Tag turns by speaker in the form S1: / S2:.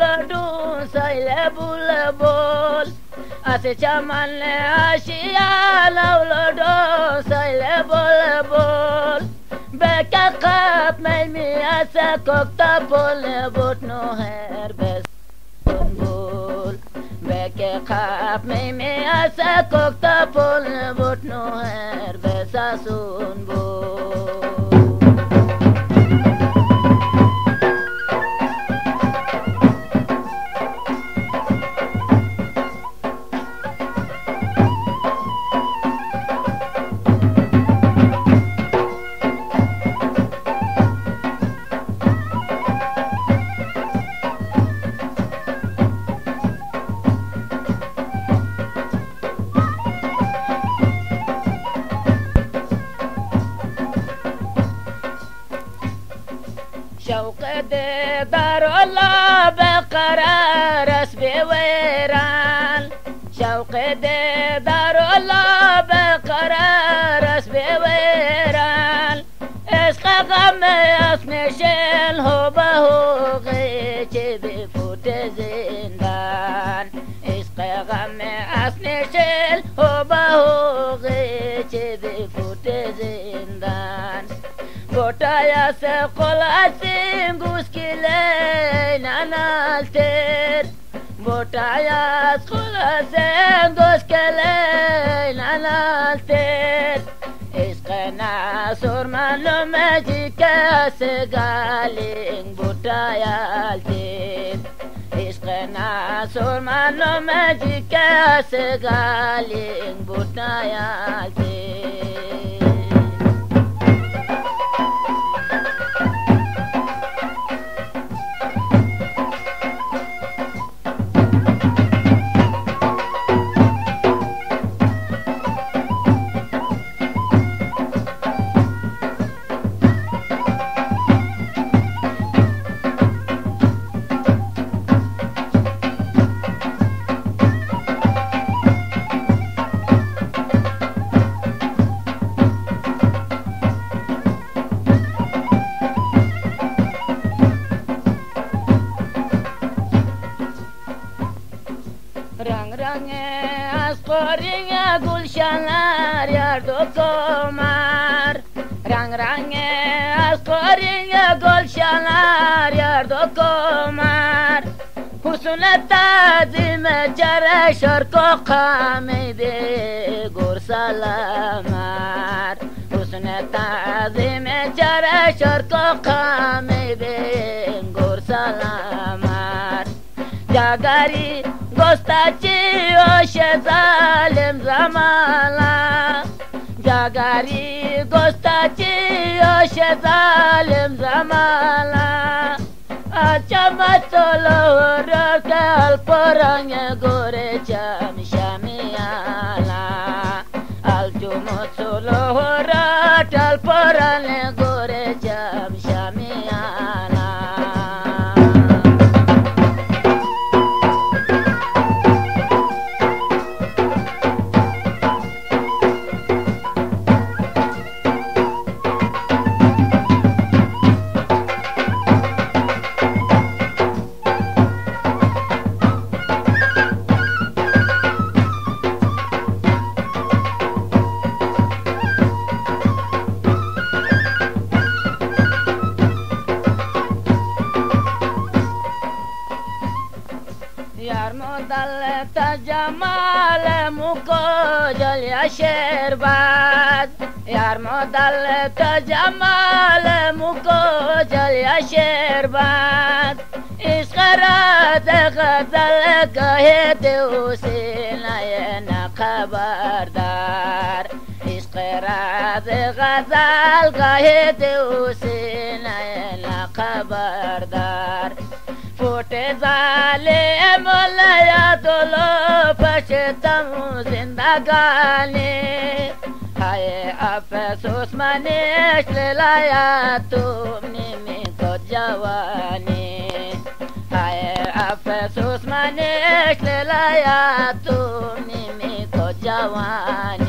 S1: Lădusă-i bulăbol Ase cea manea și alau Lădusă-i bulăbol Beca cap mai mia să cocta bulăbot nu herbes bul Beca cap mai mia să cocta bulăbot nu herbes sun bol. وقد دار الله بقرار اسبي ويران. شوق دار الله بقرار اسبي ويران. عشق غم اسمي شيل هو بهو غيش بفوت زندان. عشق غم اسمي شيل هو بهو غيش بفوت Kotaya se kolasin guskile nanalter Kotaya kolasin guskile nanalter Iskena surmalu mejike segalin butaya alter Iskena surmalu mejike segalin butaya alter askoringe gulşanlar yardo komar Rang range askoringe gulşanlar yardo komar Husunet tazime çare şarko kamide gur salamar Husunet tazime çare şarko kamide gur salamar Jagari gostacioșe zalem zamala Jagari gostaci gostacioșe zalem zamala Acea matolo roca al porange gore. Guillermo dalle ta jamale muko jali asherbat Guillermo dalle ta jamale muko jali asherbat Iskarat khatal kahe de e usinaye na khabardar Iskarat khatal kahe de e usinaye na khabardar जाले मोलया दोलो पछतम जिंदगानी हाय अफसोस मनीष लाया तुमने में को जवानी हाय अफसोस मनीष लाया तुमने में को जवानी